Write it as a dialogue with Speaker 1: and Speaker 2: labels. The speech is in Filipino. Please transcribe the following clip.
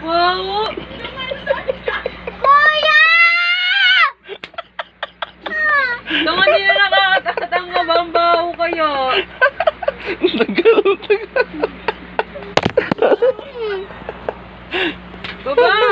Speaker 1: Wow!
Speaker 2: Kuya!
Speaker 1: Naman nila nakakatatanga bambaw kayo.
Speaker 3: Tagal, tagal. Baba!